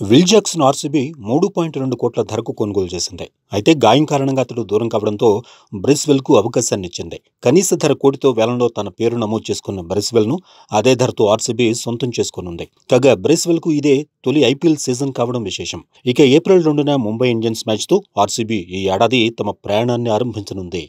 విల్జాక్స్న్ RCB మూడు point రెండు కోట్ల ధరకు కొనుగోలు చేసింది. అయితే గాయం కారణంగా అతడు దూరం కావడంతో బ్రిస్వెల్కు అవకాశాన్ని ఇచ్చింది. కనీస ధర కోటితో వేలంలో తన పేరు నమోదు చేసుకున్న బ్రిస్వెల్ను అదే ధరతో ఆర్సీబీ సొంతం చేసుకునుంది. కాగా బ్రిస్వెల్కు ఇదే తొలి ఐపీఎల్ సీజన్ కావడం విశేషం. ఇక ఏప్రిల్ రెండున ముంబై ఇండియన్స్ మ్యాచ్తో ఆర్సీబీ ఈ ఏడాది తమ ప్రయాణాన్ని ఆరంభించనుంది.